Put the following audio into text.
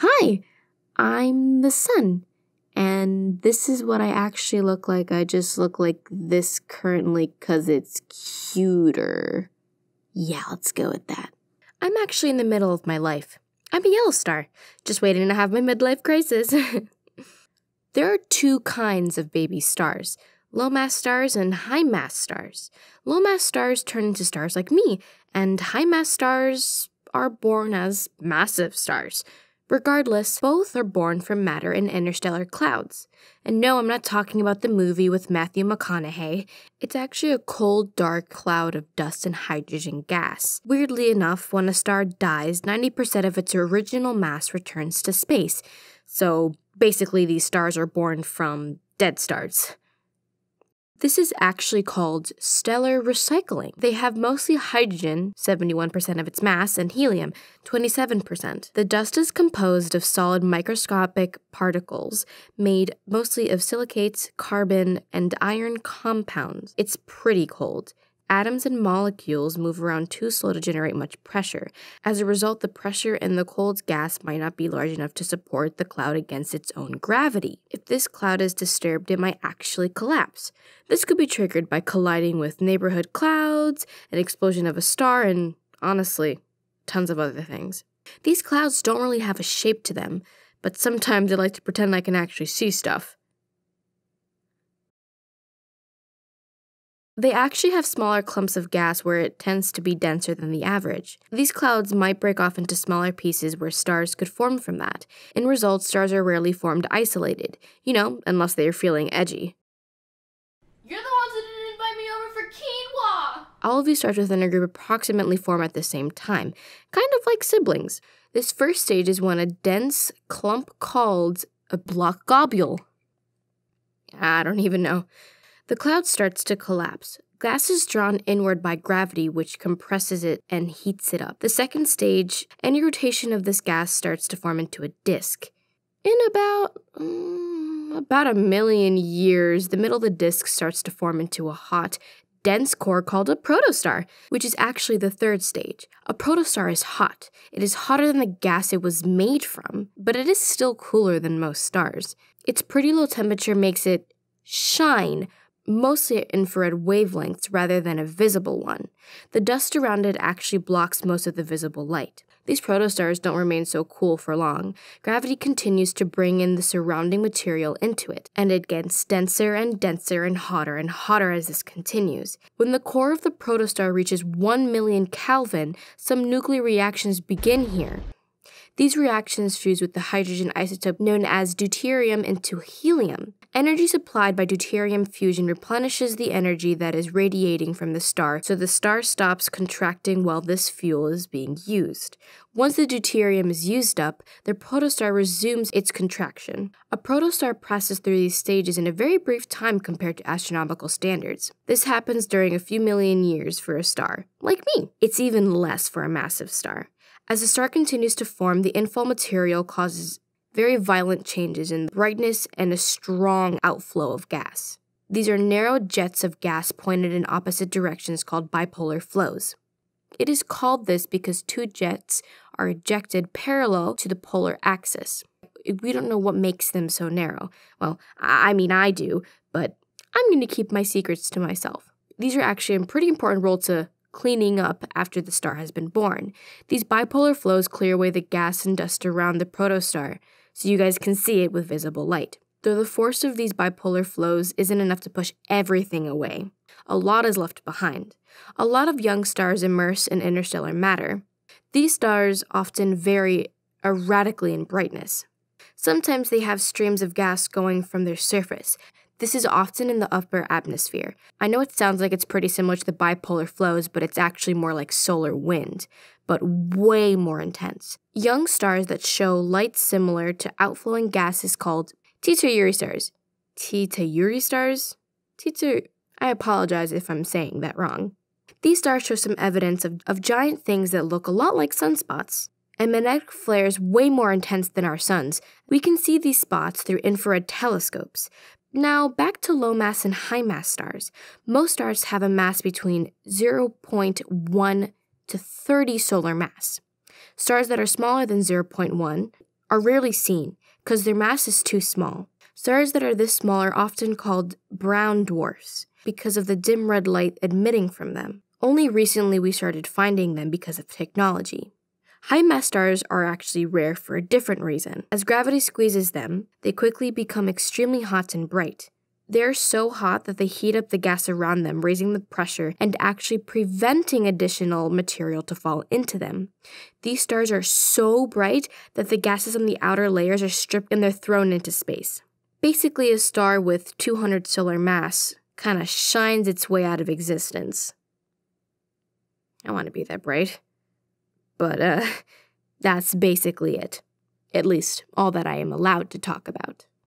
Hi, I'm the sun. And this is what I actually look like. I just look like this currently because it's cuter. Yeah, let's go with that. I'm actually in the middle of my life. I'm a yellow star, just waiting to have my midlife crisis. there are two kinds of baby stars low mass stars and high mass stars. Low mass stars turn into stars like me, and high mass stars are born as massive stars. Regardless, both are born from matter in interstellar clouds. And no, I'm not talking about the movie with Matthew McConaughey. It's actually a cold, dark cloud of dust and hydrogen gas. Weirdly enough, when a star dies, 90% of its original mass returns to space. So basically, these stars are born from dead stars. This is actually called stellar recycling. They have mostly hydrogen, 71% of its mass, and helium, 27%. The dust is composed of solid microscopic particles made mostly of silicates, carbon, and iron compounds. It's pretty cold. Atoms and molecules move around too slow to generate much pressure. As a result, the pressure in the cold gas might not be large enough to support the cloud against its own gravity. If this cloud is disturbed, it might actually collapse. This could be triggered by colliding with neighborhood clouds, an explosion of a star, and honestly, tons of other things. These clouds don't really have a shape to them, but sometimes I like to pretend I can actually see stuff. They actually have smaller clumps of gas where it tends to be denser than the average. These clouds might break off into smaller pieces where stars could form from that. In result, stars are rarely formed isolated, you know, unless they are feeling edgy. You're the ones that didn't invite me over for quinoa! All of these stars within a group approximately form at the same time, kind of like siblings. This first stage is when a dense clump called a Bok globule. I don't even know. The cloud starts to collapse. Gas is drawn inward by gravity, which compresses it and heats it up. The second stage, any rotation of this gas starts to form into a disk. In about um, about a million years, the middle of the disk starts to form into a hot, dense core called a protostar, which is actually the third stage. A protostar is hot. It is hotter than the gas it was made from, but it is still cooler than most stars. Its pretty low temperature makes it shine mostly at infrared wavelengths rather than a visible one. The dust around it actually blocks most of the visible light. These protostars don't remain so cool for long. Gravity continues to bring in the surrounding material into it, and it gets denser and denser and hotter and hotter as this continues. When the core of the protostar reaches 1 million Kelvin, some nuclear reactions begin here. These reactions fuse with the hydrogen isotope known as deuterium into helium. Energy supplied by deuterium fusion replenishes the energy that is radiating from the star, so the star stops contracting while this fuel is being used. Once the deuterium is used up, the protostar resumes its contraction. A protostar passes through these stages in a very brief time compared to astronomical standards. This happens during a few million years for a star, like me. It's even less for a massive star. As the star continues to form, the infall material causes very violent changes in brightness and a strong outflow of gas. These are narrow jets of gas pointed in opposite directions called bipolar flows. It is called this because two jets are ejected parallel to the polar axis. We don't know what makes them so narrow. Well, I mean, I do, but I'm going to keep my secrets to myself. These are actually a pretty important role to cleaning up after the star has been born. These bipolar flows clear away the gas and dust around the protostar, so you guys can see it with visible light. Though the force of these bipolar flows isn't enough to push everything away, a lot is left behind. A lot of young stars immerse in interstellar matter. These stars often vary erratically in brightness. Sometimes they have streams of gas going from their surface, this is often in the upper atmosphere. I know it sounds like it's pretty similar to the bipolar flows, but it's actually more like solar wind, but way more intense. Young stars that show light similar to outflowing gas is called T-Tauri stars. T-Tauri stars? Tita I apologize if I'm saying that wrong. These stars show some evidence of, of giant things that look a lot like sunspots and magnetic flares way more intense than our suns. We can see these spots through infrared telescopes, now, back to low mass and high mass stars. Most stars have a mass between 0.1 to 30 solar mass. Stars that are smaller than 0.1 are rarely seen because their mass is too small. Stars that are this small are often called brown dwarfs because of the dim red light emitting from them. Only recently we started finding them because of technology. High mass stars are actually rare for a different reason. As gravity squeezes them, they quickly become extremely hot and bright. They're so hot that they heat up the gas around them, raising the pressure and actually preventing additional material to fall into them. These stars are so bright that the gases on the outer layers are stripped and they're thrown into space. Basically, a star with 200 solar mass kind of shines its way out of existence. I want to be that bright. But, uh, that's basically it. At least, all that I am allowed to talk about.